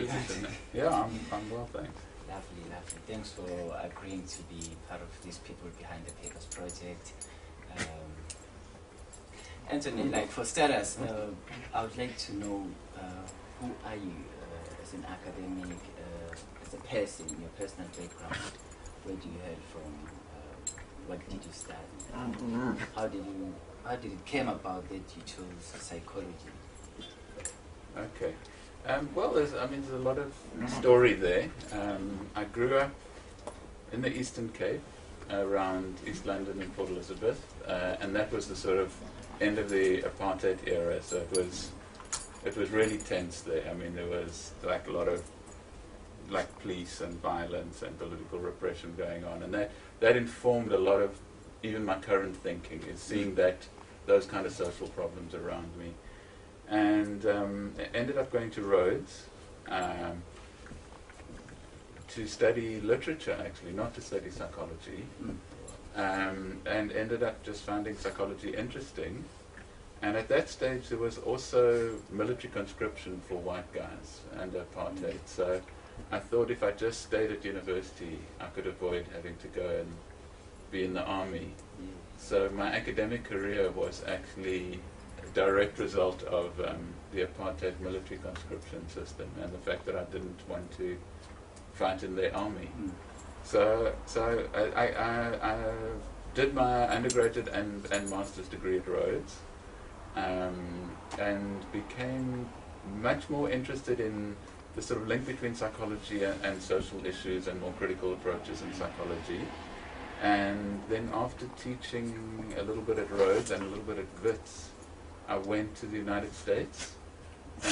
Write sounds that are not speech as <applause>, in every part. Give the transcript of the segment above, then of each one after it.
you? Yeah, I'm, I'm well, thanks. Lovely, lovely. Thanks for agreeing to be part of these people behind the Papers project. Um, Anthony, like for starters, uh, I would like to know uh, who are you uh, as an academic, uh, as a person, your personal background. Where do you hail from? Uh, what did you study? How did you? How did it came about that you chose psychology? Okay. Um, well, there's, I mean, there's a lot of story there. Um, I grew up in the Eastern Cape, around East London and Port Elizabeth, uh, and that was the sort of end of the apartheid era. So it was, it was really tense there. I mean, there was like a lot of like police and violence and political repression going on, and that that informed a lot of even my current thinking. Is seeing that those kind of social problems around me and um, ended up going to Rhodes um, to study literature, actually, not to study psychology, um, and ended up just finding psychology interesting. And at that stage, there was also military conscription for white guys under apartheid. So I thought if I just stayed at university, I could avoid having to go and be in the army. So my academic career was actually direct result of um, the apartheid military conscription system and the fact that I didn't want to fight in the army. Mm. So, so I, I, I, I did my undergraduate and, and master's degree at Rhodes um, and became much more interested in the sort of link between psychology and, and social issues and more critical approaches in psychology. And then after teaching a little bit at Rhodes and a little bit at Wits, I went to the United States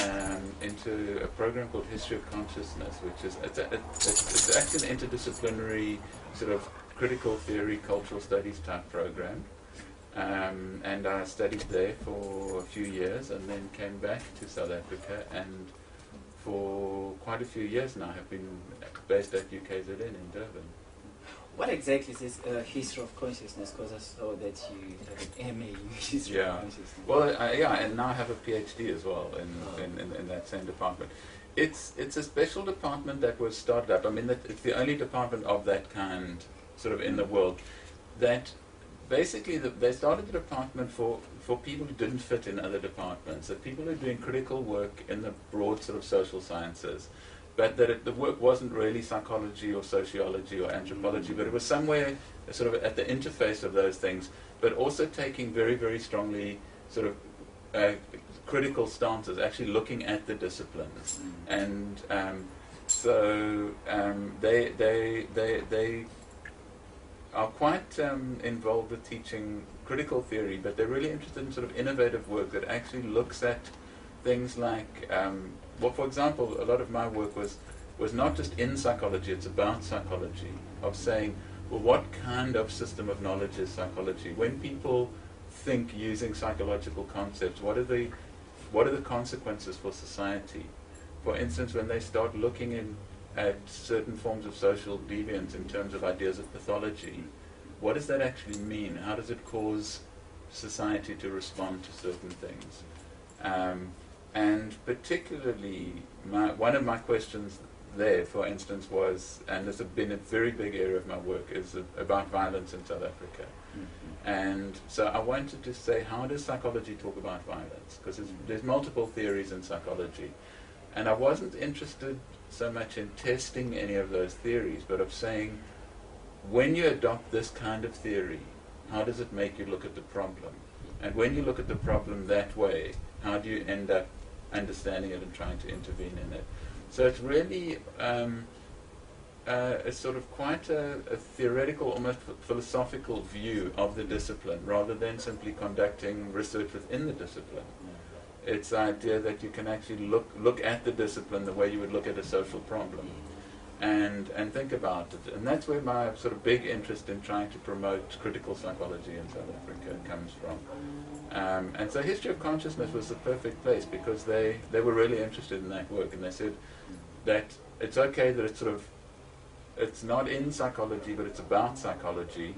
um, into a program called History of Consciousness, which is it's, a, it's, it's actually an interdisciplinary sort of critical theory, cultural studies type program. Um, and I studied there for a few years and then came back to South Africa and for quite a few years now have been based at UKZN in Durban. What exactly is this uh, history of consciousness? Because I saw that you have an MA in <laughs> history Yeah. of consciousness. Well, uh, yeah, and now I have a PhD as well in, Oh. in, in, in that same department. It's it's a special department that was started up. I mean, that it's the only department of that kind, sort of in the world, that basically the, they started the department for for people who didn't fit in other departments, that people who are doing critical work in the broad sort of social sciences, but that it, the work wasn't really psychology or sociology or anthropology, but it was somewhere sort of at the interface of those things, but also taking very very strongly sort of uh, critical stances, actually looking at the disciplines, Mm. and um, so um, they they they they are quite um, involved with teaching critical theory, but they're really interested in sort of innovative work that actually looks at things like, um, well, for example, a lot of my work was was not just in psychology; it's about psychology of saying, well, what kind of system of knowledge is psychology? When people think using psychological concepts, what are the what are the consequences for society? For instance, when they start looking in at certain forms of social deviance in terms of ideas of pathology, what does that actually mean? How does it cause society to respond to certain things? Um, and particularly, my, one of my questions there, for instance, was, and this has been a very big area of my work, is about violence in South Africa. Mhm. And so I wanted to say, how does psychology talk about violence? Because there's, there's multiple theories in psychology. And I wasn't interested so much in testing any of those theories, but of saying, when you adopt this kind of theory, how does it make you look at the problem? And when you look at the problem that way, how do you end up understanding it and trying to intervene in it? So it's really um, uh, a sort of quite a, a theoretical, almost philosophical view of the discipline, rather than simply conducting research within the discipline. It's the idea that you can actually look look at the discipline the way you would look at a social problem, and and think about it. And that's where my sort of big interest in trying to promote critical psychology in South Africa comes from. Um, and so History of Consciousness was the perfect place because they, they were really interested in that work and they said that it's okay that it's sort of it's not in psychology but it's about psychology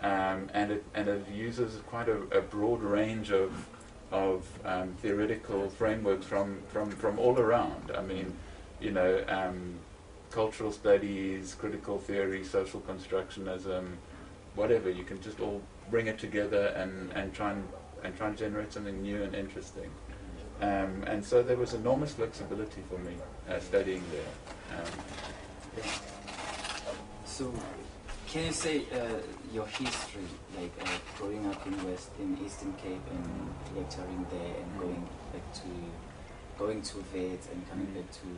um, and it and it uses quite a, a broad range of of um, theoretical frameworks from, from, from all around. I mean, you know, um, cultural studies, critical theory, social constructionism, whatever. You can just all bring it together and, and try and and try and generate something new and interesting. Um, and so there was enormous flexibility for me uh, studying there. Um, so, can you say uh, your history, like uh, growing up in West in Eastern Cape and lecturing there and going back to going to Wits and coming back to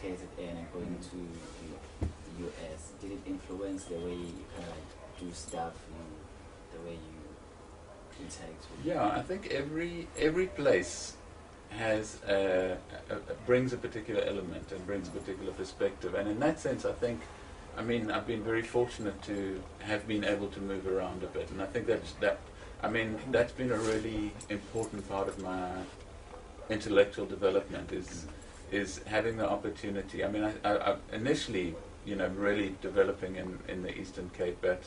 KZN and going to the, US? Did it influence the way you kind of do stuff and the way you with? Yeah, I think every every place has a, a, a, brings a particular element and brings a particular perspective, and in that sense, I think, I mean, I've been very fortunate to have been able to move around a bit, and I think that's that. I mean, that's been a really important part of my intellectual development is is having the opportunity. I mean, I, I, I initially, you know, really developing in, in the Eastern Cape, but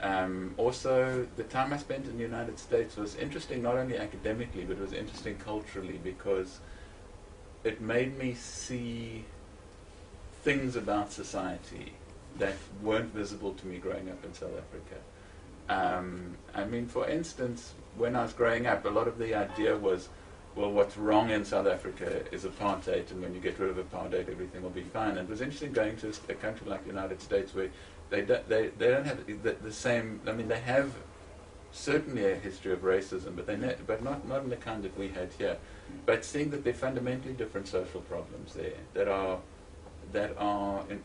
um, also, the time I spent in the United States was interesting not only academically, but it was interesting culturally because it made me see things about society that weren't visible to me growing up in South Africa. Um, I mean, for instance, when I was growing up, a lot of the idea was, well, what's wrong in South Africa is apartheid, and when you get rid of apartheid, everything will be fine. And it was interesting going to a country like the United States where they don't, they, they don't have the, the same, I mean, they have certainly a history of racism, but, they ne- but not, not in the kind that we had here. But seeing that there are fundamentally different social problems there that are, that are in,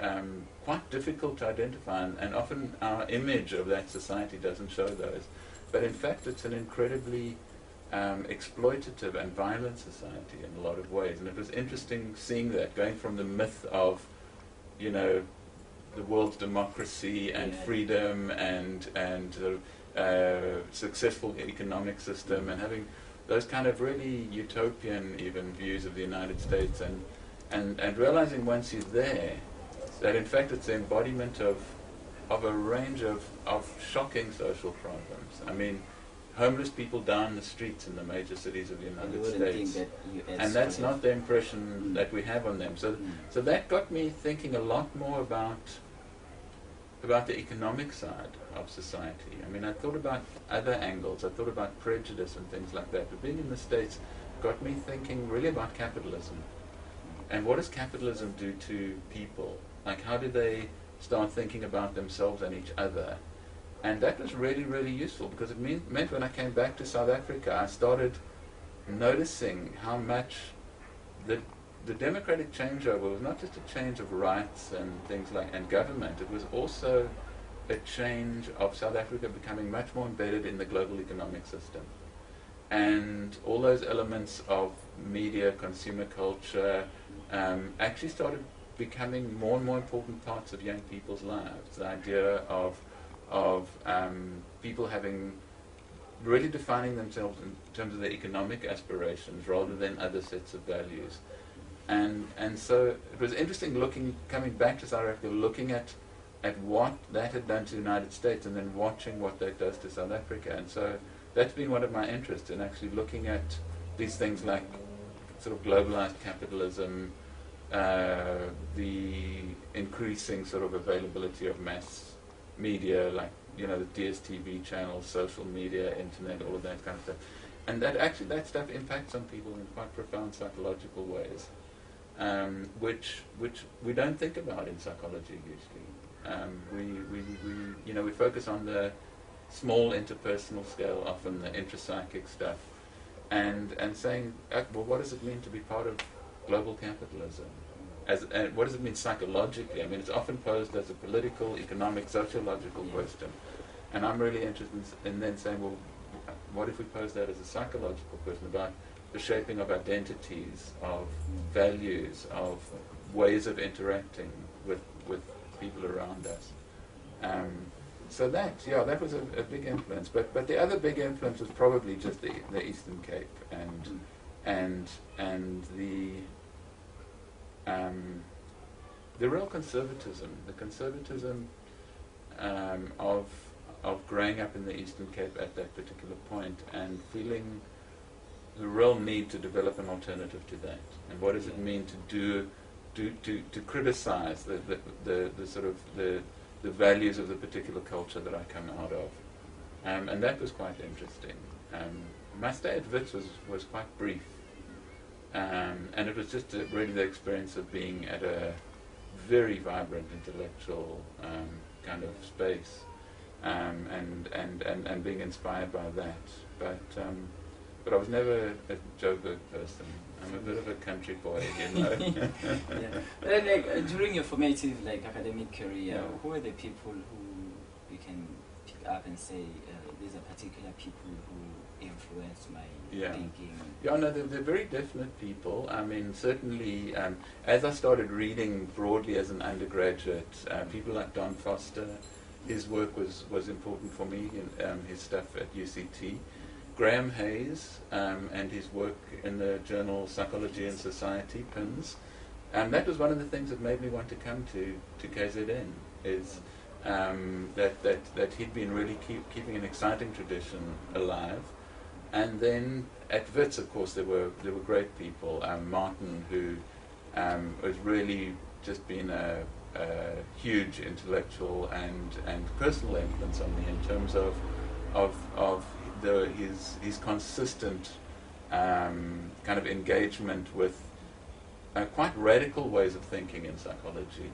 um, quite difficult to identify, and, and often our image of that society doesn't show those. But in fact, it's an incredibly um, exploitative and violent society in a lot of ways. And it was interesting seeing that, going from the myth of, you know, the world's democracy and Yeah. freedom and and uh, uh, successful economic system and having those kind of really utopian even views of the United States and and and realizing once you're there that in fact it's the embodiment of of a range of of shocking social problems. I mean. Homeless people down the streets in the major cities of the United States, that and that's not the impression Mm. that we have on them. So Mm. so that got me thinking a lot more about about the economic side of society. I mean, I thought about other angles. I thought about prejudice and things like that. But being in the States got me thinking really about capitalism. And what does capitalism do to people? Like, how do they start thinking about themselves and each other? And that was really, really useful because it mean, meant when I came back to South Africa, I started noticing how much the the democratic changeover was not just a change of rights and things like and government. It was also a change of South Africa becoming much more embedded in the global economic system, and all those elements of media, consumer culture, um, actually started becoming more and more important parts of young people's lives. The idea of of um, people having really defining themselves in terms of their economic aspirations rather than other sets of values. And and so it was interesting looking coming back to South Africa, looking at at what that had done to the United States and then watching what that does to South Africa. And so that's been one of my interests in actually looking at these things like sort of globalized capitalism, uh, the increasing sort of availability of mass media, like you know the DSTV channels, social media, internet, all of that kind of stuff, and that actually that stuff impacts on people in quite profound psychological ways, um, which which we don't think about in psychology usually. Um, we, we we you know we focus on the small interpersonal scale, often the intrapsychic stuff, and and saying, uh, well, what does it mean to be part of global capitalism? As, and what does it mean psychologically? I mean, it's often posed as a political, economic, sociological Yeah. question. And I'm really interested in, in then saying, well, what if we pose that as a psychological question about the shaping of identities, of values, of ways of interacting with, with people around us? Um, so that, yeah, that was a, a big influence. But, but the other big influence was probably just the, the Eastern Cape and, Mm. and, and the, um, the real conservatism, the conservatism um, of of growing up in the Eastern Cape at that particular point and feeling the real need to develop an alternative to that. And what does it mean to do, to, to, to criticize the, the, the, the sort of the, the values of the particular culture that I come out of? Um, and that was quite interesting. Um, my stay at Wits was, was quite brief. Um, and it was just a, really the experience of being at a very vibrant intellectual um, kind of space um, and, and, and, and being inspired by that. But, um, but I was never a Joburg person. I'm a bit of a country boy, you know. <laughs> yeah. But like uh, during your formative like academic career, Yeah. who are the people who you can pick up and say uh, these are particular people who influenced my Yeah. thinking? Yeah, no, they're, they're very definite people. I mean, certainly, um, as I started reading broadly as an undergraduate, uh, people like Don Foster, his work was, was important for me, in, um, his stuff at UCT. Grahame Hayes um, and his work in the journal Psychology in Society, PINS. And that was one of the things that made me want to come to, to KZN, is um, that, that, that he'd been really keep, keeping an exciting tradition alive. And then at Wits, of course, there were there were great people. Um, Martin, who um, was really just been a, a huge intellectual and and personal influence on me in terms of of of the, his his consistent um, kind of engagement with uh, quite radical ways of thinking in psychology.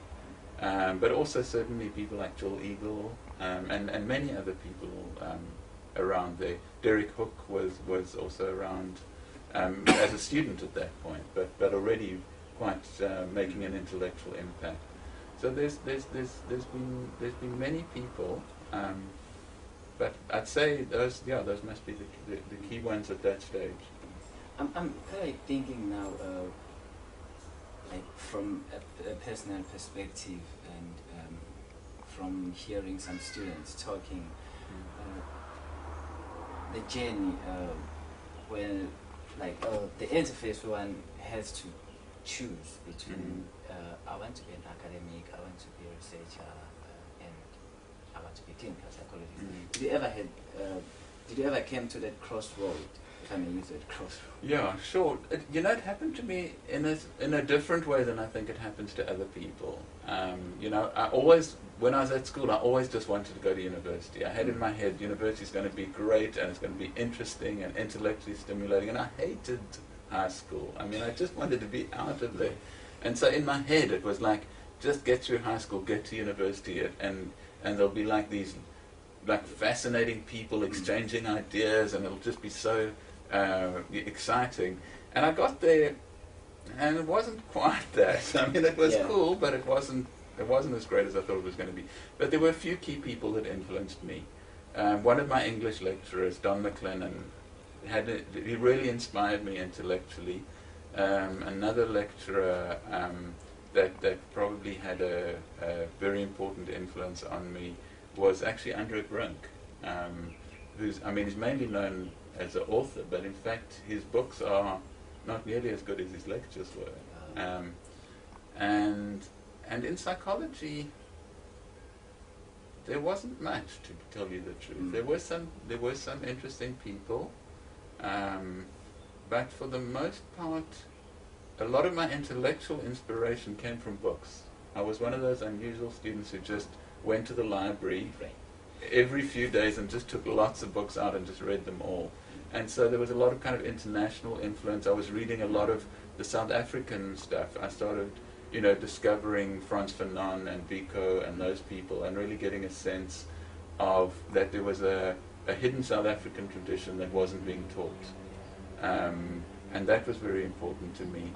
Um, but also certainly people like Gill Eagle um, and, and many other people um, around there. Derek Hook was, was also around um, <coughs> as a student at that point, but, but already quite uh, making an intellectual impact. So there's, there's, there's, there's, been, there's been many people, um, but I'd say those, yeah, those must be the, the, the key ones at that stage. I'm, I'm kind of thinking now, uh, like from a, a personal perspective and um, from hearing some students talking, the journey uh, when, like, uh, the interface one has to choose between uh, I want to be an academic, I want to be a researcher, uh, and I want to be clinical psychologist. Mm. Did you ever had, uh, did you ever came to that crossroad? Use. Yeah, sure. It, you know, it happened to me in a in a different way than I think it happens to other people. Um, you know, I always, when I was at school, I always just wanted to go to university. I had in my head, university is going to be great and it's going to be interesting and intellectually stimulating. And I hated high school. I mean, I just wanted to be out of there. And so in my head, it was like, just get through high school, get to university, and and there'll be like these like fascinating people exchanging ideas, and it'll just be so uh, exciting. And I got there, and it wasn't quite <laughs> that. I mean, it was Yeah. cool, but it wasn't. It wasn't as great as I thought it was going to be. But there were a few key people that influenced me. Um, one of my English lecturers, Don Maclennan, had a, he really inspired me intellectually. Um, another lecturer um, that that probably had a, a very important influence on me was actually André Brink, um, who's I mean he's mainly known as an author, but in fact his books are not nearly as good as his lectures were. Um, and and in psychology, there wasn't much to tell you the truth. Mm. There were some there were some interesting people, um, but for the most part, a lot of my intellectual inspiration came from books. I was one of those unusual students who just went to the library every few days and just took lots of books out and just read them all. And so there was a lot of kind of international influence. I was reading a lot of the South African stuff. I started, you know, discovering Frantz Fanon and Biko and those people and really getting a sense of that there was a, a hidden South African tradition that wasn't being taught. Um, and that was very important to me.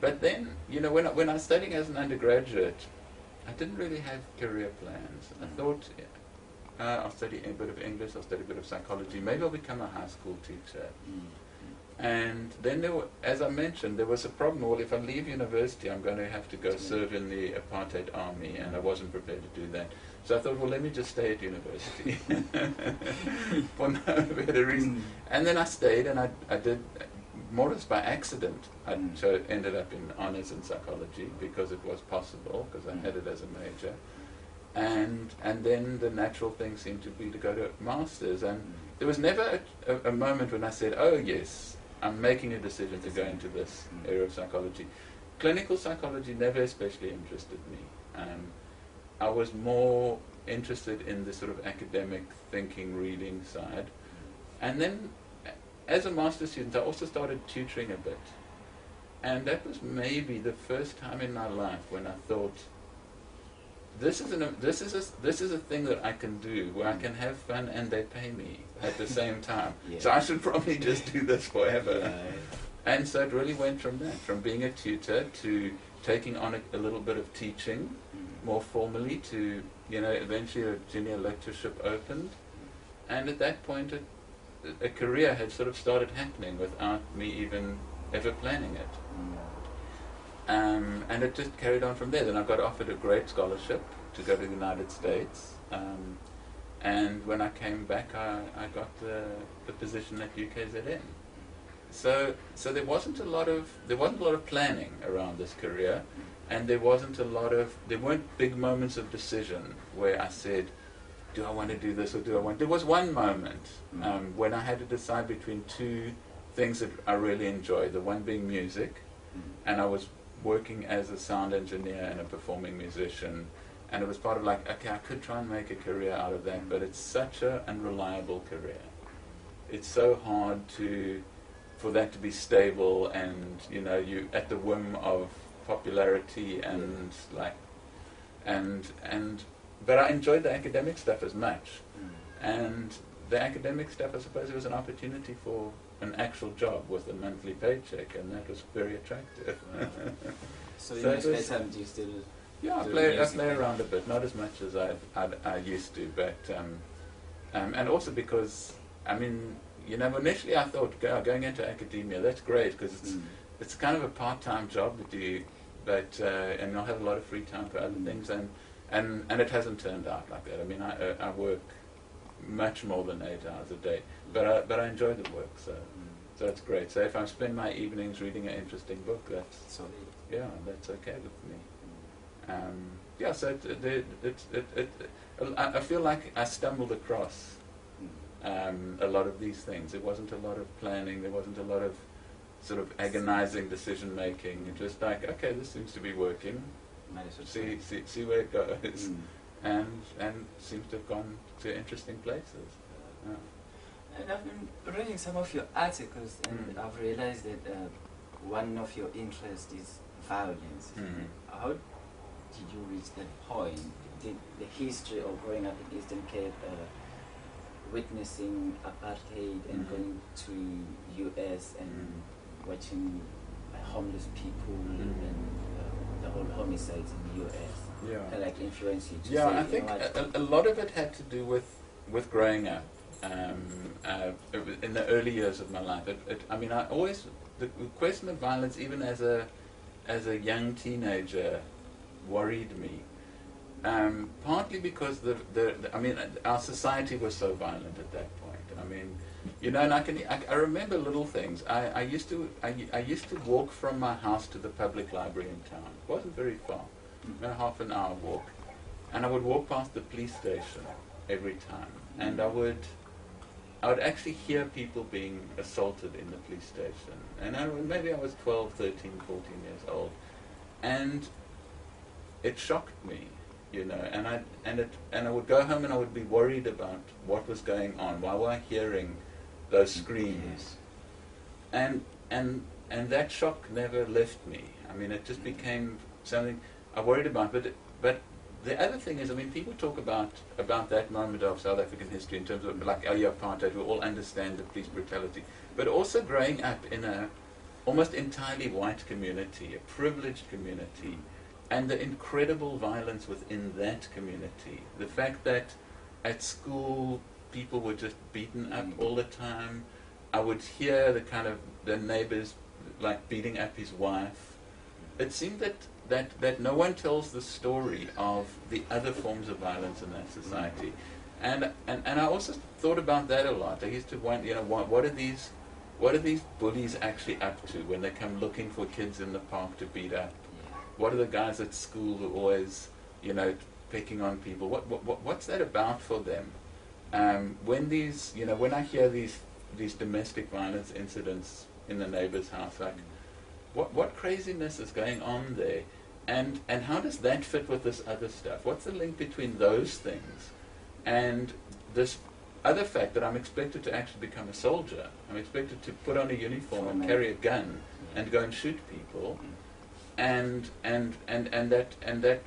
But then, you know, when I, when I was studying as an undergraduate, I didn't really have career plans. I thought, uh, I'll study a bit of English, I'll study a bit of psychology, maybe I'll become a high school teacher. Mm. And then, there were, as I mentioned, there was a problem. Well, if I leave university, I'm going to have to go serve in the apartheid army, and I wasn't prepared to do that. So I thought, well, let me just stay at university <laughs> <laughs> for no better reason. And then I stayed, and I, I did more or less by accident. I Mm. ended up in honors in psychology because it was possible, because I Mm. had it as a major. And and then the natural thing seemed to be to go to masters. And there was never a, a, a moment when I said, "Oh yes, I'm making a decision to go into this area of psychology. Clinical psychology never especially interested me. Um, I was more interested in the sort of academic thinking, reading side. And then, as a master's student, I also started tutoring a bit. And that was maybe the first time in my life when I thought, this is, an, this, is a, this is a thing that I can do where I can have fun and they pay me at the same time. <laughs> Yeah. So I should probably just do this forever. Yeah. And so it really went from that, from being a tutor to taking on a, a little bit of teaching Mm. more formally to, you know, eventually a junior lectureship opened. And at that point, a, a career had sort of started happening without me even ever planning it. Mm. Um, and it just carried on from there. Then I got offered a great scholarship to go to the United States. Um, and when I came back, I, I got the, the position at UKZN. So, so there wasn't a lot of there wasn't a lot of planning around this career, and there wasn't a lot of there weren't big moments of decision where I said, "Do I want to do this or do I want?" There was one moment Mm. um, when I had to decide between two things that I really enjoy. The one being music, Mm. and I was working as a sound engineer and a performing musician. And it was part of like, okay, I could try and make a career out of that, but it's such an unreliable career. It's so hard to, for that to be stable, and you know, you at the whim of popularity and like, and and. But I enjoyed the academic stuff as much, Mm. and the academic stuff, I suppose, it was an opportunity for an actual job with a monthly paycheck, and that was very attractive. <laughs> Wow. So in So it spare was- time, do you still? Yeah, I play, I play around a bit, not as much as I, I, I used to, but, um, um, and also because, I mean, you know, initially I thought go, going into academia, that's great because it's, Mm. it's kind of a part-time job that you, but, uh, and you'll have a lot of free time for other Mm. things, and, and, and it hasn't turned out like that. I mean, I, uh, I work much more than eight hours a day, but I, but I enjoy the work, so, Mm. so it's great. So if I spend my evenings reading an interesting book, that's, Solid. yeah, that's okay with me. Um, yeah, so it, it, it, it, it, it, I feel like I stumbled across Mm. um, a lot of these things. It wasn't a lot of planning. There wasn't a lot of sort of agonizing decision making. It was like, okay, this seems to be working. See, see, see where it goes, Mm. And and seems to have gone to interesting places. Yeah. And I've been reading some of your articles, and Mm. I've realized that uh, one of your interests is violence. Mhm. How did you reach that point? Did the history of growing up in Eastern Cape, uh, witnessing apartheid, and Mhm. going to U.S. and Mhm. watching uh, homeless people Mhm. and uh, the whole homicides in the U.S. Yeah. like influence you Yeah, say, I you think know a, a lot of it had to do with with growing up. Um, uh, in the early years of my life, it, it, I mean, I always the question of violence, even as a as a young teenager, worried me. Um, partly because the, the, the I mean, our society was so violent at that point. I mean, you know, and I can I, I remember little things. I, I used to I, I used to walk from my house to the public library in town. It wasn't very far a half an hour walk, and I would walk past the police station every time, and I mm. would, I would actually hear people being assaulted in the police station, and I, maybe I was 12, 13, 14 years old, and it shocked me, you know, and I and it and I would go home and I would be worried about what was going on. Why were I hearing those mm, screams? and and and that shock never left me. I mean, it just mm. became something I worried about. But but the other thing is, I mean, people talk about about that moment of South African history in terms of like oh, yeah, apartheid. We all understand the police brutality, but also growing up in a almost entirely white community, a privileged community, and the incredible violence within that community. The fact that at school people were just beaten up mm. all the time. I would hear the kind of the neighbors like beating up his wife. It seemed that, that, that no one tells the story of the other forms of violence in that society. And, and, and I also thought about that a lot. I used to wonder, you know, what, what are these what are these bullies actually up to when they come looking for kids in the park to beat up? What are the guys at school who always, you know, picking on people? What, what, what what's that about for them? Um, when these, you know, when I hear these these domestic violence incidents in the neighbor's house. Like, what what craziness is going on there? And and how does that fit with this other stuff? What's the link between those things and this other fact that I'm expected to actually become a soldier? I'm expected to put on a uniform and carry a gun and go and shoot people, mm. and and and and that and that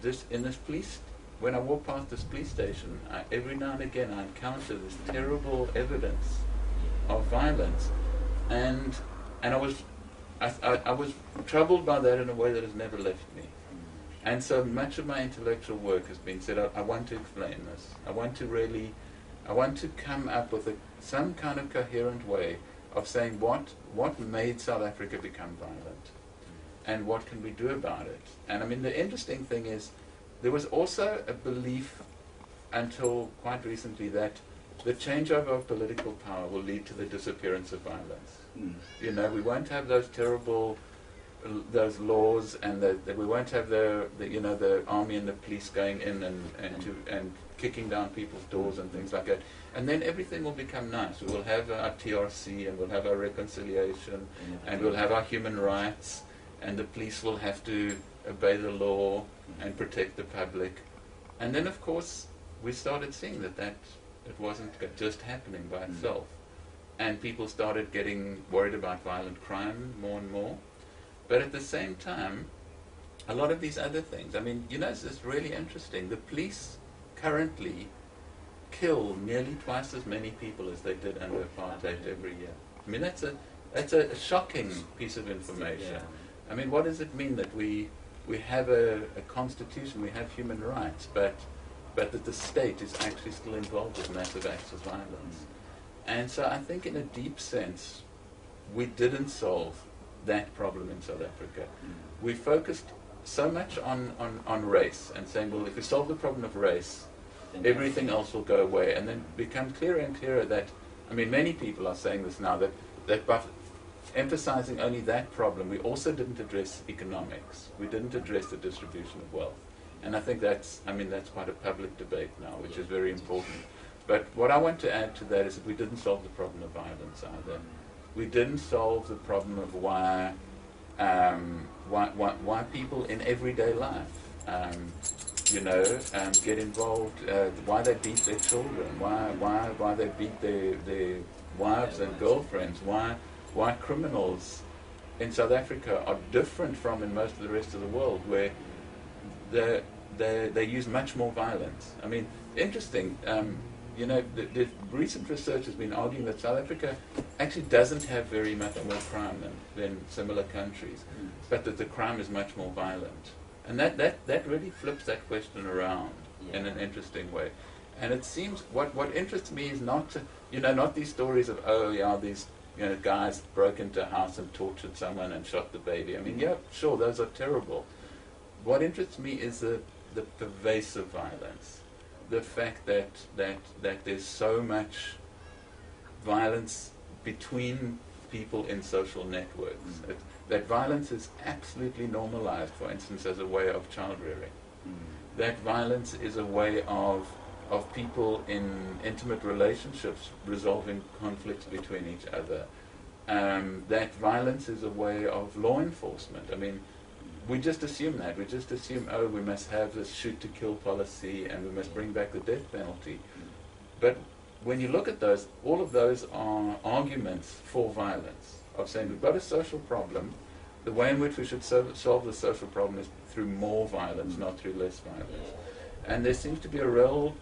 this in this police when I walk past this police station, I, every now and again I encounter this terrible evidence of violence, and and I was I, I, I was troubled by that in a way that has never left me. And so much of my intellectual work has been said, I, I want to explain this. I want to really, I want to come up with a, some kind of coherent way of saying what, what made South Africa become violent and what can we do about it. And I mean, the interesting thing is, there was also a belief until quite recently that the changeover of political power will lead to the disappearance of violence. Mm. You know, we won't have those terrible those laws, and the, the, we won't have the, the, you know the army and the police going in and and to, and kicking down people's doors and things like that. And then everything will become nice. We will have our TRC, and we'll have our reconciliation, and we'll have our human rights, and the police will have to obey the law and protect the public. And then, of course, we started seeing that that it wasn't just happening by mm. itself. And people started getting worried about violent crime more and more. But at the same time, a lot of these other things, I mean, you know, it's, it's really interesting. The police currently kill nearly twice as many people as they did under apartheid every year. I mean, that's a, that's a, shocking piece of information. I mean, what does it mean that we, we have a, a constitution, we have human rights, but but that the state is actually still involved with massive acts of violence. And so I think, in a deep sense, we didn't solve that problem in South Africa. Mm. We focused so much on, on, on race and saying, well, if we solve the problem of race, everything else will go away. And then it become clearer and clearer that, I mean, many people are saying this now, that, that by emphasizing only that problem, we also didn't address economics. We didn't address the distribution of wealth. And I think that's, I mean, that's quite a public debate now, which is very important. But what I want to add to that is that we didn't solve the problem of violence either. We didn't solve the problem of why, um, why, why, why, people in everyday life, um, you know, um, get involved, uh, why they beat their children, why, why, why they beat their, their wives and girlfriends, why, why criminals in South Africa are different from in most of the rest of the world, where they they use much more violence. I mean, interesting. You know, the, the, recent research has been arguing that South Africa actually doesn't have very much more crime than, than similar countries, mm. but that the crime is much more violent. And that, that, that really flips that question around yeah. in an interesting way. And it seems what, what interests me is not to, you know not these stories of oh yeah these you know guys broke into a house and tortured someone and shot the baby. I mean yeah sure those are terrible, what interests me is the, the pervasive violence, the fact that, that, that there's so much violence between people in social networks. Mm. That, that violence is absolutely normalized, for instance, as a way of child rearing. Mm. That violence is a way of, of people in intimate relationships resolving conflicts between each other. Um, that violence is a way of law enforcement. I mean, we just assume that. We just assume, oh, we must have this shoot to kill policy and we must bring back the death penalty. But when you look at those, all of those are arguments for violence, of saying we've got a social problem. The way in which we should so- solve the social problem is through more violence, not through less violence. And there seems to be a real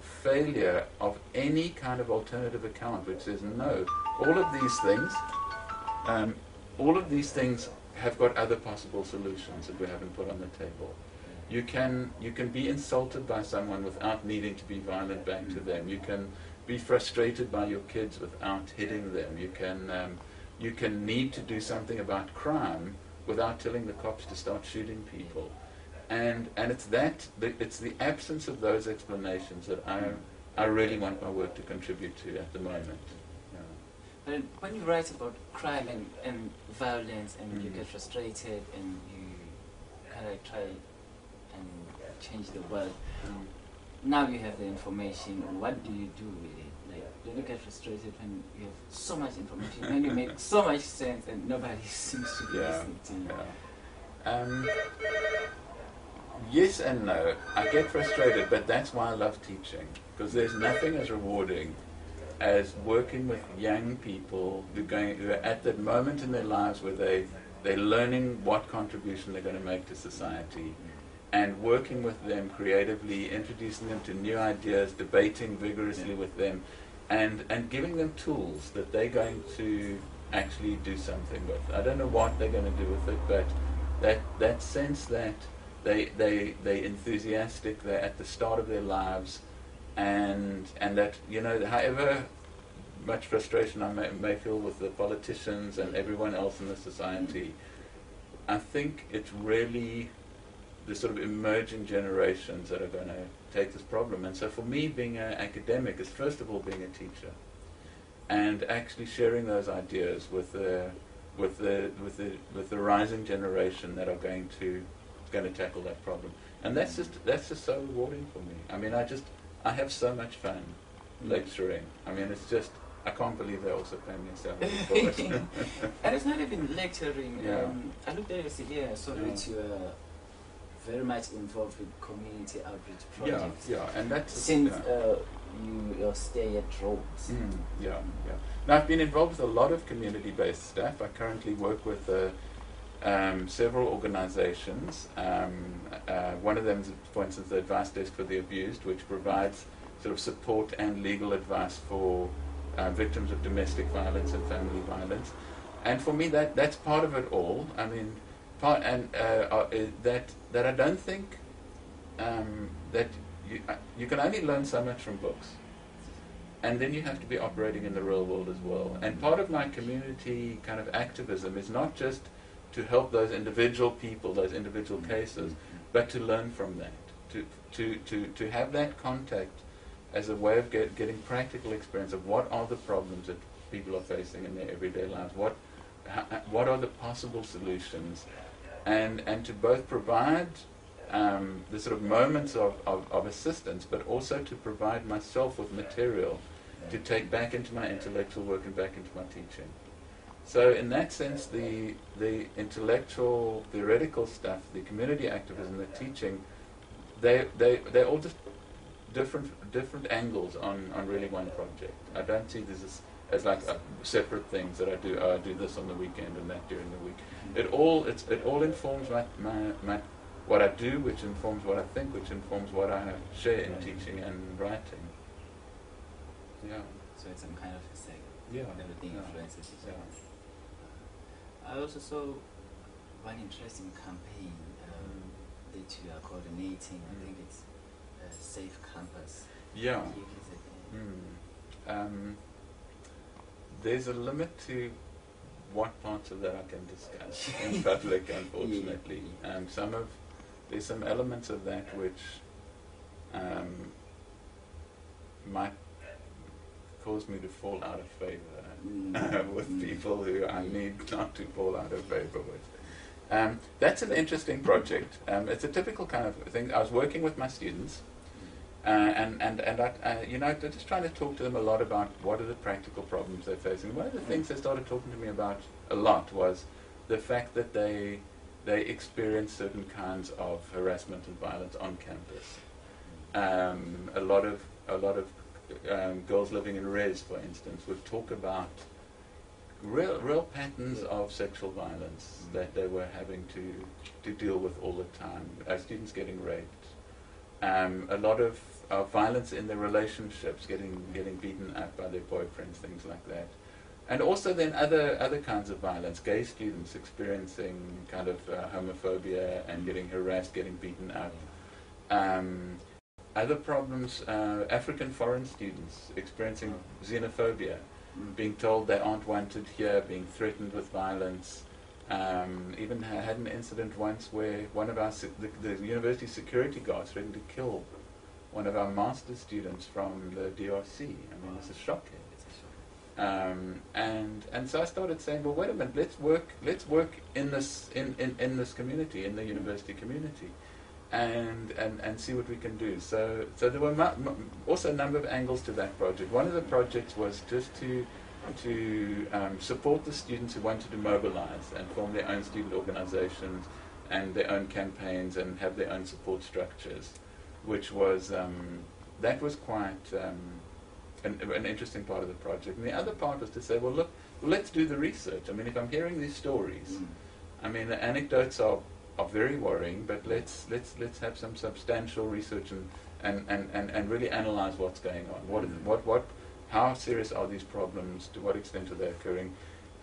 failure of any kind of alternative account which says, no, all of these things, um, all of these things have got other possible solutions that we haven't put on the table. You can, you can be insulted by someone without needing to be violent back to them. You can be frustrated by your kids without hitting them. You can, um, you can need to do something about crime without telling the cops to start shooting people. And, and it's that, it's the absence of those explanations that I, I really want my work to contribute to at the moment. But when you write about crime and, and violence and mm. you get frustrated and you kind of try and change the world, mm. now you have the information. What do you do with it? Like, do you get frustrated when you have so much information, when you make <laughs> so much sense, and nobody <laughs> seems to be Yeah. listening to you? Yeah. Um, yes and no. I get frustrated, but that's why I love teaching because there's nothing as rewarding as working with young people who, going, who are at that moment in their lives where they they're learning what contribution they're going to make to society and working with them creatively, introducing them to new ideas, debating vigorously with them, and, and giving them tools that they're going to actually do something with. I don't know what they're going to do with it, but that, that sense that they, they, they're enthusiastic, they're at the start of their lives, and, and that, you know, however much frustration I may, may feel with the politicians and everyone else in the society, I think it's really the sort of emerging generations that are going to take this problem. And so for me, being an academic is first of all being a teacher and actually sharing those ideas with the, with the, with the, with the rising generation that are going to, going to tackle that problem. And that's just, that's just so rewarding for me. I mean, I just, I have so much fun lecturing. I mean, it's just, I can't believe they also pay me a salary <laughs> and it's not even lecturing. Yeah. Um, I looked at your CV and I saw Yeah. that you are very much involved with community outreach yeah, projects. yeah, and that's Since yeah. uh, you your stay at Rhodes. Mm, yeah, yeah. Now I've been involved with a lot of community-based stuff. I currently work with uh, um, several organisations. Um, uh, one of them is, for instance, the Advice Desk for the Abused, which provides sort of support and legal advice for uh, victims of domestic violence and family violence. And for me, that that's part of it all. I mean, part and uh, uh, that that I don't think um, that you uh, you can only learn so much from books and then you have to be operating in the real world as well. And part of my community kind of activism is not just to help those individual people, those individual cases, but to learn from that, to, to, to, to have that contact as a way of get, getting practical experience of what are the problems that people are facing in their everyday lives, what, ha, what are the possible solutions, and, and to both provide um, the sort of moments of, of, of assistance, but also to provide myself with material to take back into my intellectual work and back into my teaching. So in that sense, the the intellectual, theoretical stuff, the community activism, the teaching, they they they're all just different different angles on, on really one project. I don't see this as, as like uh, separate things that I do. Oh, I do this on the weekend and that during the week. It all it's it all informs my, my, my what I do, which informs what I think, which informs what I share in teaching and writing. Yeah. So it's some kind of a. Yeah. Everything yeah. influences each Yeah. I also saw one interesting campaign um, that you are coordinating. I Mm. think it's uh, Safe Campus. Yeah. Can you visit there? Hmm. Um, there's a limit to what parts of that I can discuss <laughs> in public, unfortunately. Um, some of there's some elements of that which um, might cause me to fall out of favor <laughs> With people who I need <laughs> not to fall out of favor with. Um, that's an interesting project. Um, it's a typical kind of thing. I was working with my students, uh, and and and I, uh, you know, just trying to talk to them a lot about what are the practical problems they're facing. One of the things they started talking to me about a lot was the fact that they they experience certain kinds of harassment and violence on campus. Um, a lot of a lot of um, girls living in res, for instance, would talk about real real patterns of sexual violence that they were having to to deal with all the time. Uh, students getting raped, um, a lot of uh, violence in their relationships, getting getting beaten up by their boyfriends, things like that. And also then other other kinds of violence, gay students experiencing kind of uh, homophobia and getting harassed, getting beaten up. Um, other problems, uh, African foreign students experiencing xenophobia, Mm. being told they aren't wanted here, being threatened with violence. Um, even ha- had an incident once where one of our se- the, the university security guards threatened to kill one of our master's students from the DRC. I mean, shocking. It's a shock. Um, and and so I started saying, well, wait a minute, let's work let's work in this in, in, in this community, in the university community, and, and, and see what we can do. So, so there were also a number of angles to that project. One of the projects was just to, to um, support the students who wanted to mobilize and form their own student organizations and their own campaigns and have their own support structures, which was, um, that was quite um, an, an interesting part of the project. And the other part was to say, well, look, let's do the research. I mean, if I'm hearing these stories, Mm. I mean, the anecdotes are, are very worrying, but let's, let's, let's have some substantial research and, and, and, and, and really analyze what's going on. What, Mm. what, what, how serious are these problems? To what extent are they occurring?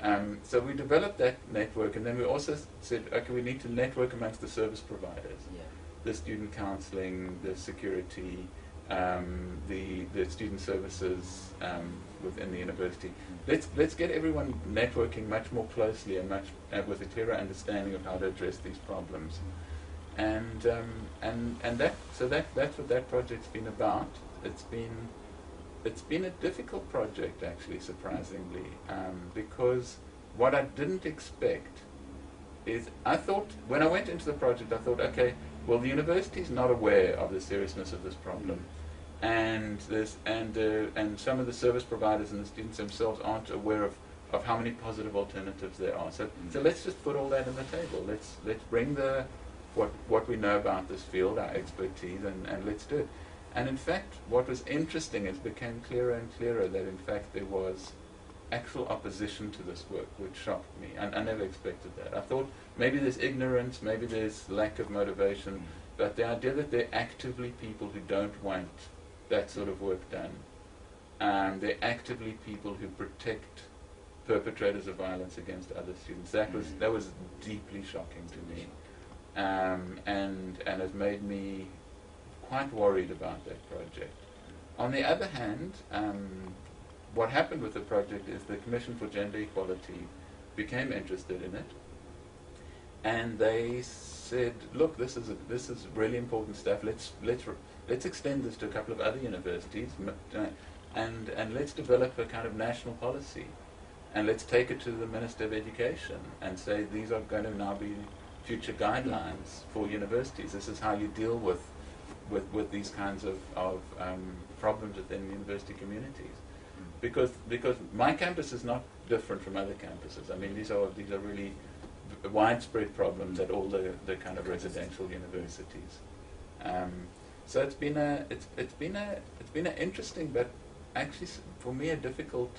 Um, so we developed that network, and then we also said, okay, we need to network amongst the service providers, Yeah. the student counseling, the security, um, the, the student services um, within the university. Let's, let's get everyone networking much more closely and much uh, with a clearer understanding of how to address these problems. And, um, and, and that, so that, that's what that project's been about. It's been, it's been a difficult project, actually, surprisingly, um, because what I didn't expect is I thought, when I went into the project, I thought, okay, well, the university's not aware of the seriousness of this problem. And, there's, and, uh, and some of the service providers and the students themselves aren't aware of, of how many positive alternatives there are. So, so let's just put all that on the table. Let's, let's bring the, what, what we know about this field, our expertise, and, and let's do it. And in fact, what was interesting is it became clearer and clearer that in fact there was actual opposition to this work, which shocked me. I, I never expected that. I thought maybe there's ignorance, maybe there's lack of motivation, but the idea that there are actively people who don't want that sort of work done, um, they're actively people who protect perpetrators of violence against other students. That was that was deeply shocking to me, um, and and has made me quite worried about that project. On the other hand, um, what happened with the project is the Commission for Gender Equality became interested in it, and they said, "Look, this is a, this is really important stuff. Let's let's let's extend this to a couple of other universities, uh, and and let's develop a kind of national policy, and let's take it to the Minister of Education and say these are going to now be future guidelines for universities. This is how you deal with." With, with these kinds of, of um, problems within university communities because because my campus is not different from other campuses. I mean, these are these are really widespread problems at all the, the kind of residential universities. Um, so it's been a it's it's been a it's been an interesting but actually for me a difficult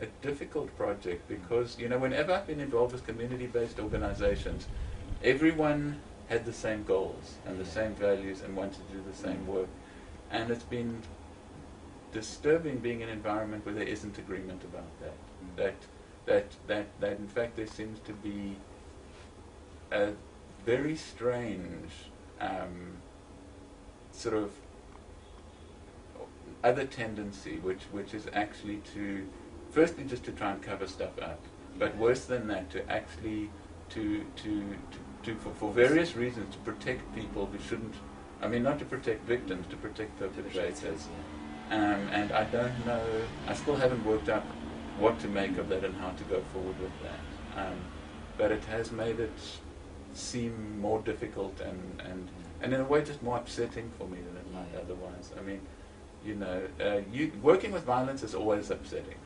a difficult project because you know whenever I've been involved with community-based organizations, everyone had the same goals and the same values and wanted to do the same work, and it's been disturbing being in an environment where there isn't agreement about that. That that that that in fact there seems to be a very strange um, sort of other tendency, which which is actually to firstly just to try and cover stuff up, but worse than that, to actually to to to, to for, for various reasons to protect people who shouldn't. I mean, not to protect victims, to protect perpetrators. Um, and I don't know, I still haven't worked out what to make of that and how to go forward with that. Um, but it has made it seem more difficult and, and, and in a way just more upsetting for me than it might otherwise. I mean, you know, uh, you, working with violence is always upsetting.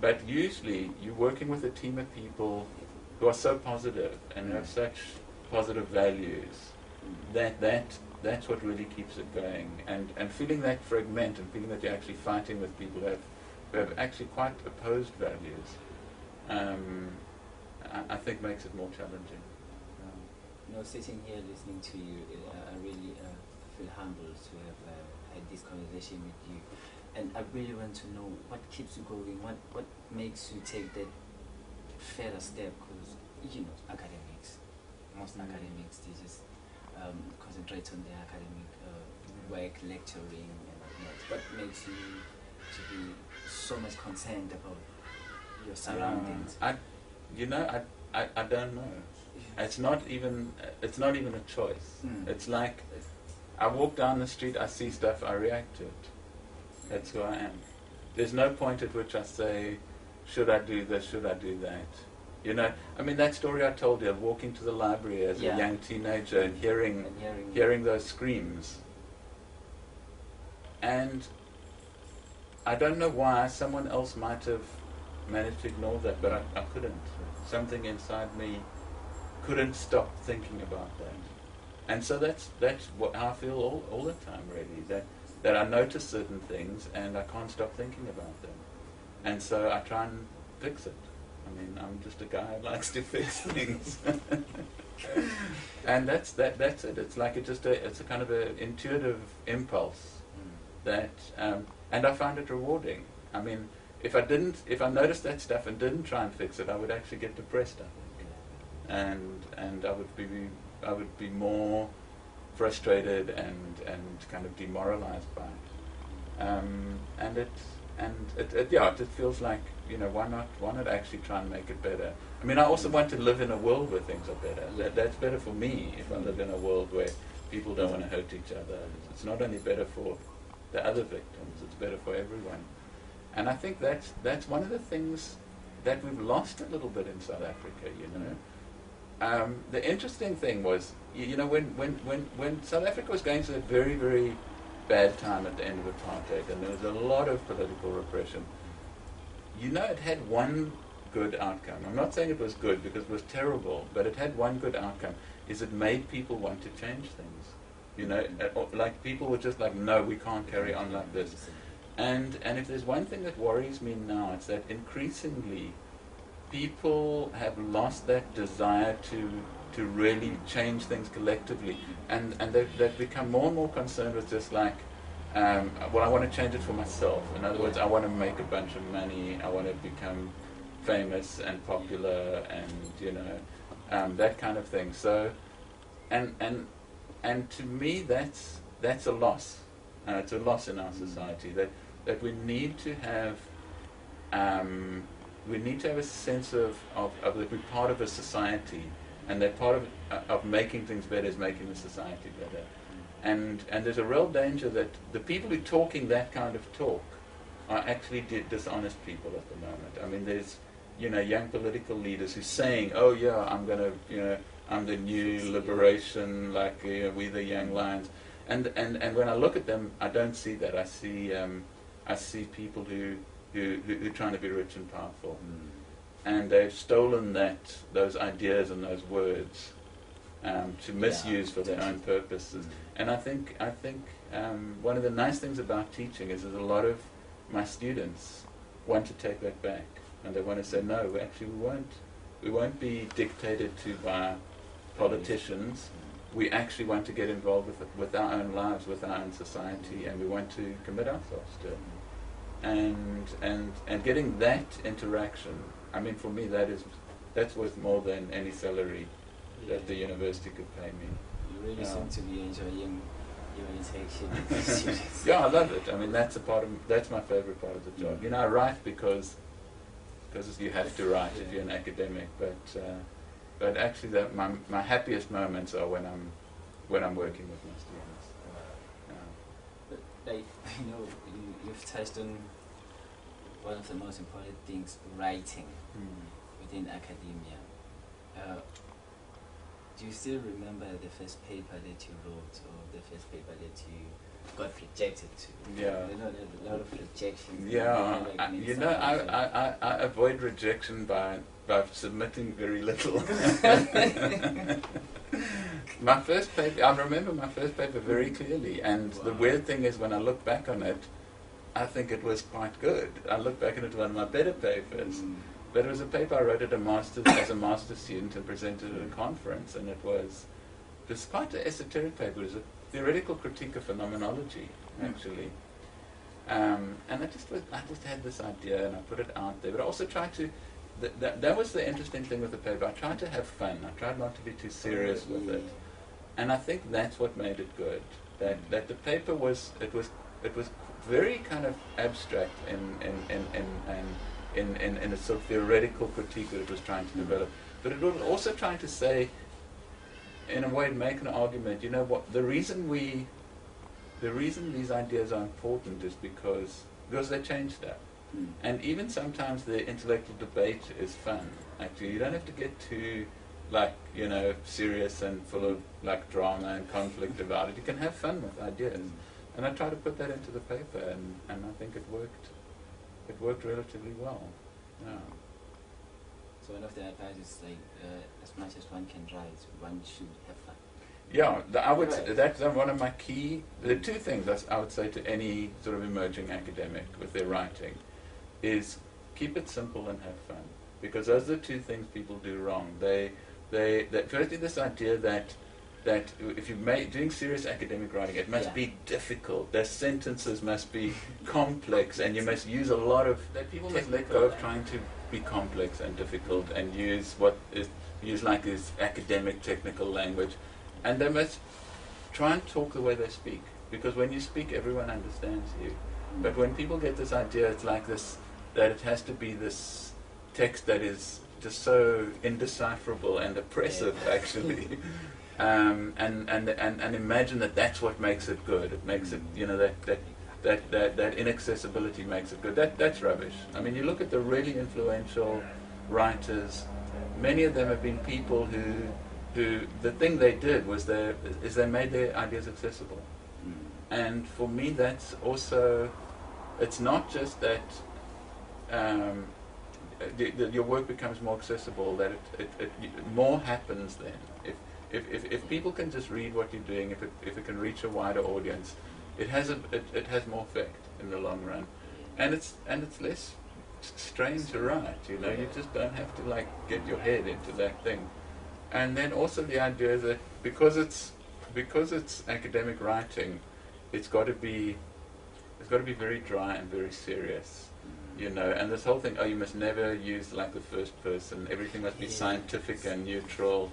But usually you're working with a team of people who are so positive and have such positive values that that that's what really keeps it going. And and feeling that fragment and feeling that you're actually fighting with people who have who have actually quite opposed values, um, I, I think makes it more challenging. Um, you know, sitting here listening to you, uh, I really uh, feel humbled to have uh, had this conversation with you. And I really want to know what keeps you going, what, what makes you take that further step, because, you know, academics, most Mm. academics, they just um, concentrate on their academic uh, work, lecturing, and whatnot. What makes you to be so much concerned about your surroundings? Uh, I, you know, I, I, I don't know. It's not even it's not even a choice. Mm. It's like I walk down the street, I see stuff, I react to it. That's who I am. There's no point at which I say, should I do this, should I do that. You know, I mean that story I told you of walking to the library as Yeah. a young teenager and hearing And hearing, hearing those screams. And I don't know why someone else might have managed to ignore that, but I, I couldn't. Something inside me couldn't stop thinking about that. And so that's that's what I feel all, all the time really. That that I notice certain things and I can't stop thinking about them. And so I try and fix it. I mean, I'm just a guy who <laughs> likes to fix things. <laughs> and that's that that's it. It's like it just a, it's a kind of an intuitive impulse Mm. that um, and I find it rewarding. I mean, if I didn't if I noticed that stuff and didn't try and fix it, I would actually get depressed, I think. And and I would be I would be more frustrated and and kind of demoralized by it. Um, and it and it, it yeah, it feels like you know why not why not actually try and make it better. I mean, I also want to live in a world where things are better. That, that's better for me if I live in a world where people don't want to hurt each other. It's not only better for the other victims; it's better for everyone. And I think that's that's one of the things that we've lost a little bit in South Africa. You know, um, the interesting thing was, you, you know, when, when, when, when South Africa was going through a very, very bad time at the end of apartheid, and there was a lot of political repression, you know, it had one good outcome. I'm not saying it was good because it was terrible, but it had one good outcome, is it made people want to change things. You know, uh, like people were just like, no, we can't carry on like this. And and if there's one thing that worries me now, it's that increasingly people have lost that desire to to really change things collectively, and and they've, they've become more and more concerned with just like, um, well, I want to change it for myself. In other words, I want to make a bunch of money. I want to become famous and popular, and you know, um, that kind of thing. So, and and and to me, that's that's a loss. Uh, it's a loss in our society that that we need to have. Um, we need to have a sense of, of, of that we're part of a society, and that part of of making things better is making the society better. And and there's a real danger that the people who are talking that kind of talk are actually di- dishonest people at the moment. I mean, there's you know young political leaders who are saying, "Oh yeah, I'm going to you know I'm the new liberation, like you know, we the young lions." And and and when I look at them, I don't see that. I see um, I see people who who who, who are trying to be rich and powerful. And they've stolen that those ideas and those words um, to misuse for their own purposes. And I think I think um, one of the nice things about teaching is that a lot of my students want to take that back, and they want to say, no, we actually we won't we won't be dictated to by politicians. We actually want to get involved with with our own lives, with our own society, and we want to commit ourselves to it. And and and getting that interaction, I mean, for me, that is that's worth more than any salary that the university could pay me. You really Yeah. seem to be enjoying your interaction with the students. Yeah, I love it. I mean, that's a part of that's my favorite part of the job. Mm. You know, I write because because you have to write if you're an academic, but uh, but actually, that my my happiest moments are when I'm when I'm working with my students. Yeah. But like <laughs> you know, you, you've touched on one of the most important things: writing within academia. Uh, do you still remember the first paper that you wrote, or the first paper that you got rejected too. Yeah. You know, there's a lot of rejection. Yeah, Like, I, you know, I, I, I, avoid rejection by by submitting very little. <laughs> <laughs> my first paper, I remember my first paper very clearly, and the weird thing is when I look back on it, I think it was quite good. I look back on it one of my better papers, Mm. but it was a paper I wrote at a master's <coughs> as a master's student and presented at a conference, and it was it was quite an esoteric paper. It was a theoretical critique of phenomenology, Mm. actually. Um, and I just was, I just had this idea and I put it out there, but I also tried to. Th- that, that was the interesting thing with the paper. I tried to have fun. I tried not to be too serious with it, and I think that's what made it good. That that the paper was it was it was very kind of abstract in in in in, in, in, in, in a sort of theoretical critique that it was trying to Mm. develop, but it was also trying to say, in a way, make an argument. You know what? The reason we the reason these ideas are important is because because they change stuff. Mm. And even sometimes the intellectual debate is fun. Actually, you don't have to get too like you know serious and full of like drama and conflict <laughs> about it. You can have fun with ideas, and I try to put that into the paper, and, and I think it worked. It worked relatively well. Yeah. So one of the advice is like, uh, as much as one can write, one should have fun. Yeah, the, I would. Right. That's uh, one of my key. The two things that's- I would say to any sort of emerging academic with their writing is keep it simple and have fun, because those are the two things people do wrong. They, they, that firstly this idea that that if you're doing serious academic writing, it must Yeah. be difficult. Their sentences must be complex, and you must use a lot of. That people must let go of trying to be complex and difficult, and use what is use like this academic technical language, and they must try and talk the way they speak, because when you speak, everyone understands you. But when people get this idea, it's like this that it has to be this text that is just so indecipherable and oppressive, actually. <laughs> Um, and, and, and, and imagine that that's what makes it good. It makes it, you know, that, that, that, that, that inaccessibility makes it good. That, that's rubbish. I mean, you look at the really influential writers, many of them have been people who, who the thing they did was they, is they made their ideas accessible. Mm. And for me, that's also, it's not just that um, the, the, your work becomes more accessible, that it, it, it, more happens then. If, if, if, if people can just read what you're doing, if it, if it can reach a wider audience, it has, a, it, it has more effect in the long run. And it's, and it's less s- strain to write, you know, you just don't have to like get your head into that thing. And then also the idea that because it's, because it's academic writing, it's got to be it's got to be very dry and very serious, mm. you know. And this whole thing, oh, you must never use like the first person. Everything must be scientific and neutral.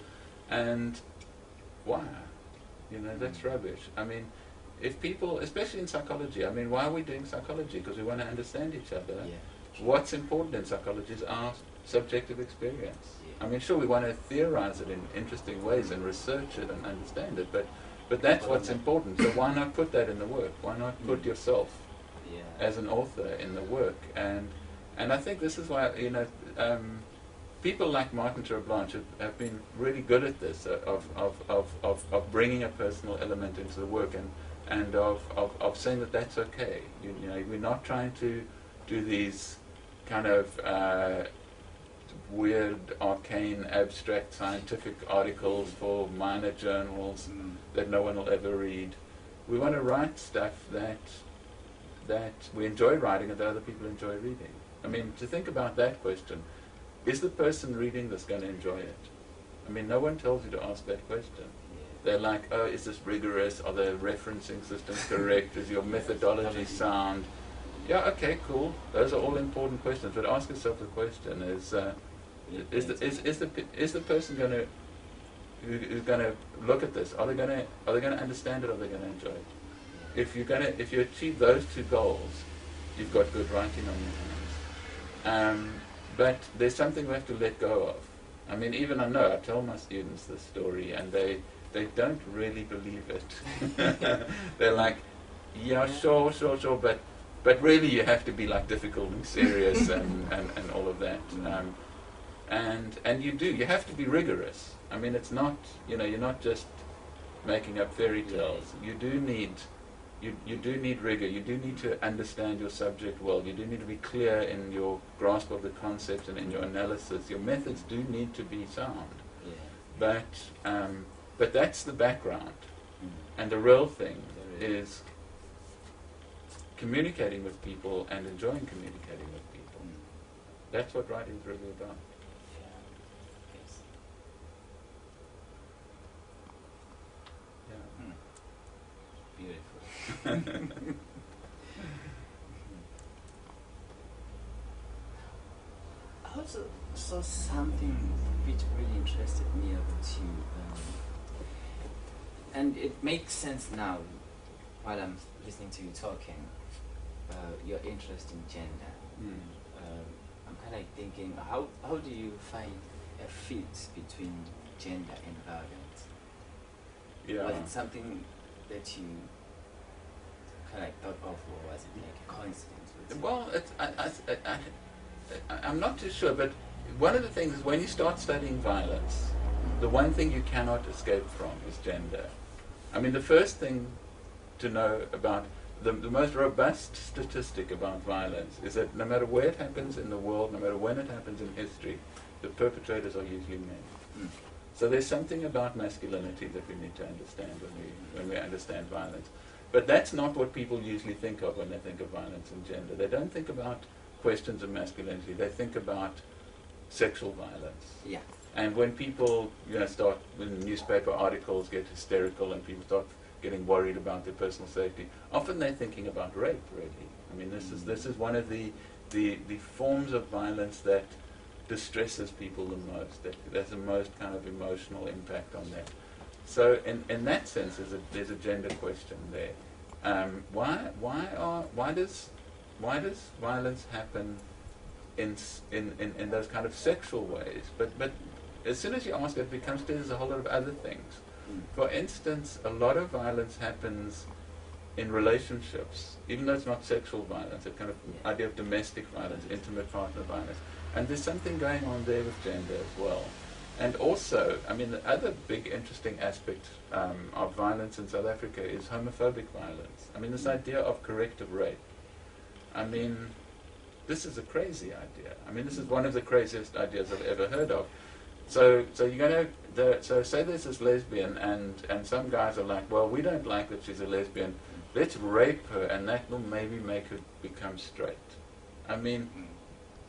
And why? You know, that's mm. rubbish. I mean, if people, especially in psychology, I mean, why are we doing psychology? Because we want to understand each other. Yeah. What's important in psychology is our subjective experience. I mean, sure, we want to theorize it in interesting ways and research it and understand it, but but that's what's important. So why not put that in the work? Why not put yourself Yeah. as an author in the work? And and I think this is why you know um, people like Martin Blanche have, have been really good at this uh, of, of, of, of, of bringing a personal element into the work and and of, of, of saying that that's okay. You, you know, we're not trying to do these kind of uh, weird, arcane, abstract scientific articles for minor journals Mm. that no one will ever read. We want to write stuff that that we enjoy writing and that other people enjoy reading. I mean, to think about that question, is the person reading this going to enjoy it? I mean, no one tells you to ask that question. They're like, oh, is this rigorous? Are the referencing systems correct? Is your methodology sound? Yeah, okay, cool. Those are all important questions. But ask yourself the question: Is uh, is the is, is the is the person going to who, who's going to look at this? Are they going to are they going to understand it? Or are they going to enjoy it? If you're going to if you achieve those two goals, you've got good writing on your hands. Um, but there's something we have to let go of. I mean, even I know I tell my students this story, and they they don't really believe it. <laughs> They're like, yeah, sure, sure, sure, but but really you have to be like difficult and serious <laughs> and, and, and all of that. Um, and and you do you have to be rigorous. I mean, it's not you know you're not just making up fairy tales. You do need you, you do need rigor. You do need to understand your subject well. You do need to be clear in your grasp of the concept and in your analysis. Your methods do need to be sound. Yeah. But um, but that's the background, Mm. and the real thing Very- is communicating with people and enjoying communicating with people. Mm. That's what writing is really about. Yeah. Yes. Yeah. Mm. Beautiful. <laughs> also saw something which really interested me about you, and it makes sense now while I'm listening to you talking. Uh, your interest in gender. Mm. Um, I'm kind of thinking, how how do you find a fit between gender and violence? Yeah. Was it something that you kind of thought of, or was it like a coincidence? Well, I, I, I, I'm not too sure, but one of the things is when you start studying violence, the one thing you cannot escape from is gender. I mean, the first thing to know about the, the most robust statistic about violence is that no matter where it happens in the world, no matter when it happens in history, the perpetrators are usually men. Mm. So there's something about masculinity that we need to understand when we, when we understand violence. But that's not what people usually think of when they think of violence and gender. They don't think about questions of masculinity. They think about sexual violence. Yeah. And when people you know, start, when newspaper articles get hysterical and people start getting worried about their personal safety, often they're thinking about rape, really. I mean, this is, this is one of the, the, the forms of violence that distresses people the most, that has the most kind of emotional impact on them. So in, in that sense, there's a, there's a gender question there. Um, why, why, are, why, does, why does violence happen in, in, in, in those kind of sexual ways? But, but as soon as you ask, it becomes clear there's a whole lot of other things. For instance, a lot of violence happens in relationships, even though it's not sexual violence, a kind of Yeah. idea of domestic violence, intimate partner violence. And there's something going on there with gender as well. And also, I mean, the other big interesting aspect um, of violence in South Africa is homophobic violence. I mean, this Mm. idea of corrective rape. I mean, this is a crazy idea. I mean, this is one of the craziest ideas I've ever heard of. So, so you're gonna, the, so say there's this lesbian, and and some guys are like, well, we don't like that she's a lesbian. Let's rape her, and that will maybe make her become straight. I mean, Mm.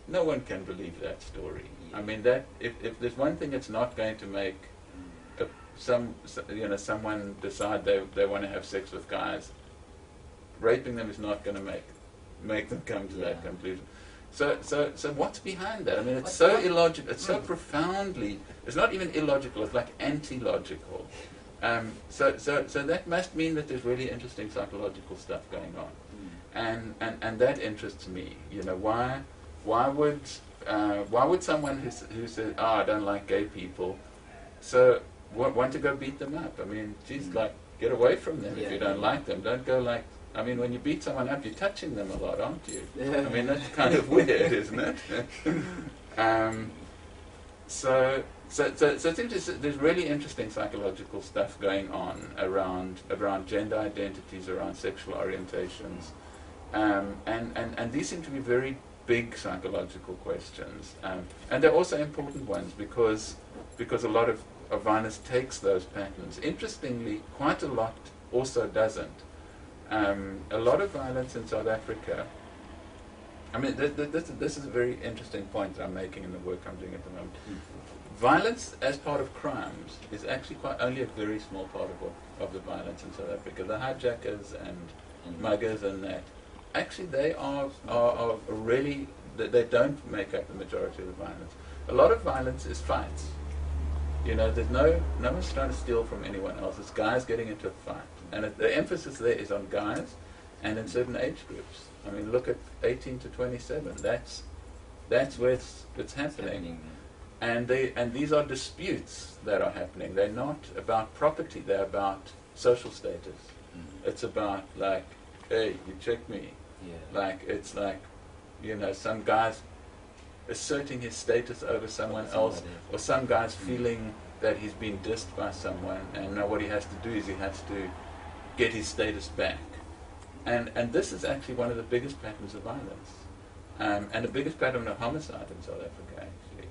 no one can believe that story. I mean, that if, if there's one thing it's not going to make Mm. a, some, you know, someone decide they, they want to have sex with guys, raping them is not going to make make them come to that conclusion. So, so, so what's behind that? I mean, it's so illogical. It's so Mm. profoundly. It's not even illogical. It's like anti-logical. Um, so, so, so that must mean that there's really interesting psychological stuff going on Mm. and, and, and that interests me. You know, why why would uh, why would someone who, who says, "Oh, I don't like gay people," so wa- want to go beat them up? I mean, geez, Mm. like get away from them if you don't like them. Don't go like. I mean, when you beat someone up, you're touching them a lot, aren't you? I mean, that's kind of weird, isn't it? <laughs> um, so, so, so, so it's. There's really interesting psychological stuff going on around around gender identities, around sexual orientations, um, and, and and these seem to be very big psychological questions, um, and they're also important ones because because a lot of, of violence takes those patterns. Interestingly, quite a lot also doesn't. Um, a lot of violence in South Africa. I mean, th- th- this, this is a very interesting point that I'm making in the work I'm doing at the moment. Violence as part of crimes is actually quite only a very small part of what, of the violence in South Africa. The hijackers and Mm. muggers and that, actually they are, are, are really, they, they don't make up the majority of the violence. A lot of violence is fights. You know, there's no, no one's trying to steal from anyone else. It's guys getting into a fight. And it, the emphasis there is on guys and in certain age groups. I mean, look at 18 to 27. That's, that's where it's, it's It's happening. happening. And, they, and these are disputes that are happening. They're not about property, they're about social status. Mm. It's about, like, hey, you check me. Yeah. Like, it's like, you know, some guy's asserting his status over someone else, or some guy's Mm. feeling that he's been dissed by someone, and now what he has to do is he has to get his status back. And, and this is actually one of the biggest patterns of violence, um, and the biggest pattern of homicide in South Africa, actually.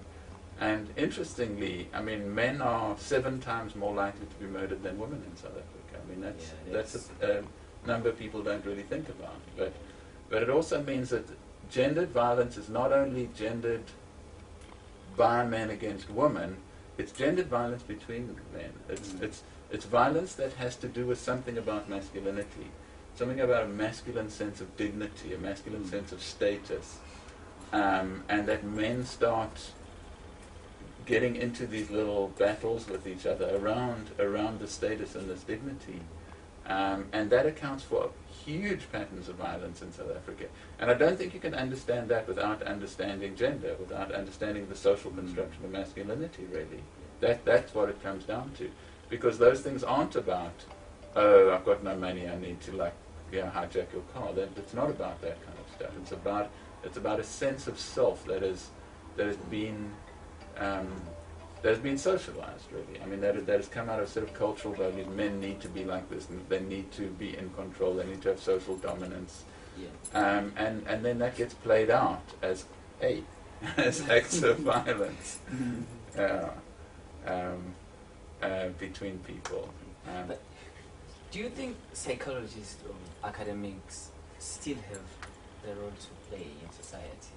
And interestingly, I mean, men are seven times more likely to be murdered than women in South Africa. I mean, that's Yeah, that's a, a number people don't really think about. But but it also means that gendered violence is not only gendered by men against women, it's gendered violence between men. It's Mm. it's it's violence that has to do with something about masculinity, something about a masculine sense of dignity, a masculine Mm. sense of status, um, and that men start getting into these little battles with each other around around the status and this dignity. Um, and that accounts for huge patterns of violence in South Africa. And I don't think you can understand that without understanding gender, without understanding the social Mm. construction of masculinity, really. That, that's what it comes down to. Because those things aren't about, oh, I've got no money, I need to, like, you know, hijack your car. That, it's not about that kind of stuff. It's about, it's about a sense of self that is, that has been um, that has been socialized really. I mean that that has come out of sort of cultural values. Men need to be like this, they need to be in control. They need to have social dominance, Yeah. um, and and then that gets played out as hey, <laughs> as acts of <laughs> violence uh, um, uh, between people. Um, But do you think psychologists or academics still have the role to play in society?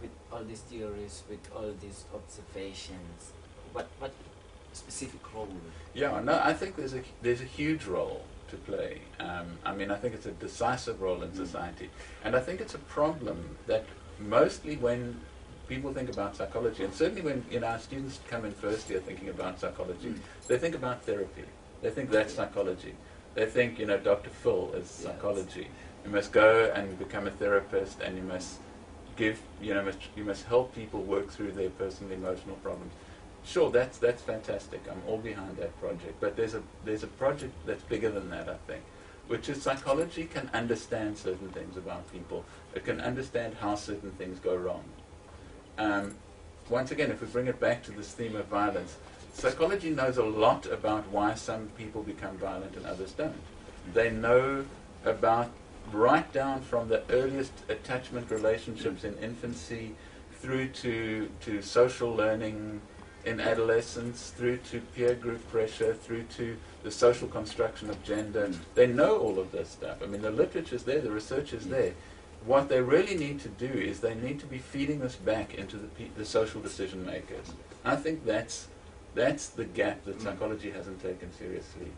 With all these theories, with all these observations, what what specific role? Yeah, no, I think there's a there's a huge role to play. Um, I mean, I think it's a decisive role in Mm. society, and I think it's a problem that mostly when people think about psychology, and certainly when you know our students come in first year thinking about psychology, Mm. they think about therapy. They think that's psychology. They think you know Dr. Phil is Yes. psychology. You must go and become a therapist, and you must give you know must, you must help people work through their personal emotional problems. Sure, that's that's fantastic. I'm all behind that project. But there's a there's a project that's bigger than that, I think, which is psychology can understand certain things about people. It can understand how certain things go wrong. Um, once again, if we bring it back to this theme of violence, psychology knows a lot about why some people become violent and others don't. They know about right down from the earliest attachment relationships in infancy through to, to social learning in adolescence, through to peer group pressure, through to the social construction of gender. They know all of this stuff. I mean, the literature's there, the research is there. What they really need to do is they need to be feeding this back into the, the social decision makers. I think that's, that's the gap that psychology hasn't taken seriously.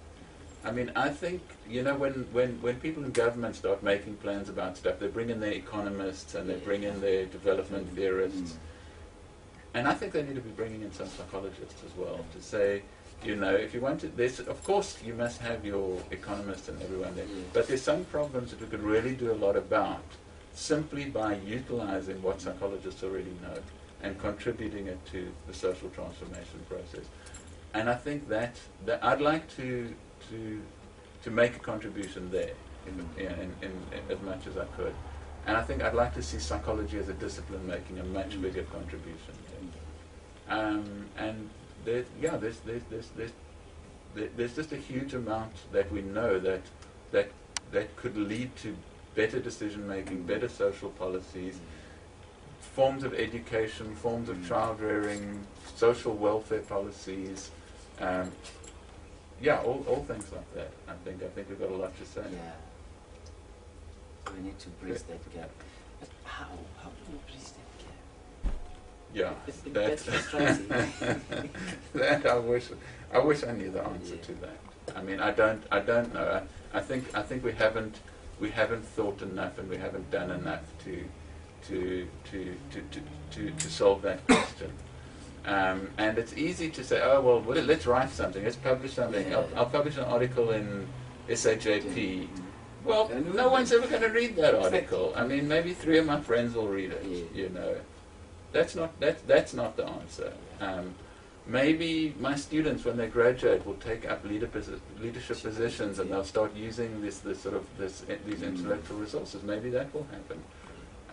I mean, I think, you know, when, when, when people in government start making plans about stuff, they bring in their economists and they bring in their development theorists. And I think they need to be bringing in some psychologists as well to say, you know, if you want to, of course, you must have your economists and everyone there, but there's some problems that we could really do a lot about simply by utilizing what psychologists already know and contributing it to the social transformation process. And I think that, that I'd like to, to, to make a contribution there in, in, in, in, as much as I could. And I think I'd like to see psychology as a discipline making a much bigger contribution. Um, and there, yeah, there's, there's, there's, there's, there's just a huge amount that we know that, that, that could lead to better decision making, better social policies, forms of education, forms of child rearing, social welfare policies. Um, yeah, all, all things like that. I think I think we've got a lot to say. Yeah. We need to bridge that gap. But how? How do we bridge that gap? Yeah, it that, <laughs> that I wish I wish I knew the answer Yeah. to that. I mean, I don't I don't know. I, I think I think we haven't we haven't thought enough and we haven't done enough to to to to to, to, to solve that question. Um, and it's easy to say, oh well, let's write something, let's publish something. I'll, I'll publish an article in SAJP. Well, no one's ever going to read that article. I mean, maybe three of my friends will read it. You know, that's not that that's not the answer. Um, maybe my students, when they graduate, will take up leader posi- leadership positions and they'll start using this this sort of this these intellectual resources. Maybe that will happen.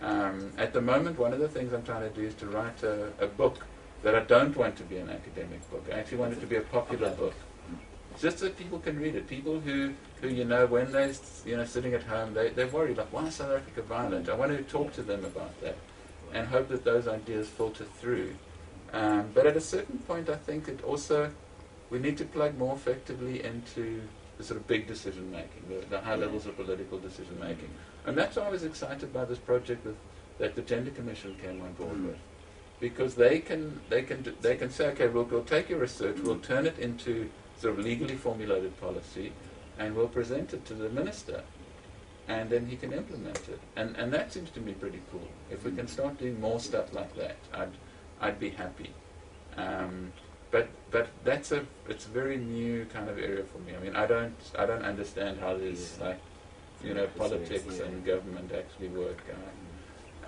Um, at the moment, one of the things I'm trying to do is to write a, a book that I don't want to be an academic book. I actually want it to be a popular book just so people can read it. People who, who you know, when they're you know sitting at home, they they're worried like, why is South Africa violent? I want to talk to them about that, and hope that those ideas filter through. Um, but at a certain point, I think it also we need to plug more effectively into the sort of big decision making, the, the high levels of political decision making, and that's why I was excited by this project with, that the Gender Commission came on board Mm. with. Because they can they can they can say okay we'll, we'll take your research we'll turn it into sort of legally formulated policy and we'll present it to the minister and then he can implement it. And and that seems to me pretty cool. If we can start doing more stuff like that I'd I'd be happy um, but but that's a it's a very new kind of area for me I mean I don't I don't understand how this Yeah. like you know politics yeah. and government actually work uh,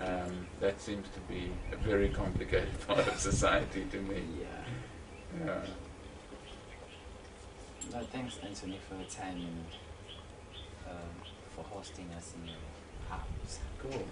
um, that seems to be a very complicated <laughs> part of society to me. Yeah. Yeah. No, thanks, Anthony, for your time and um, for hosting us in your house. Cool.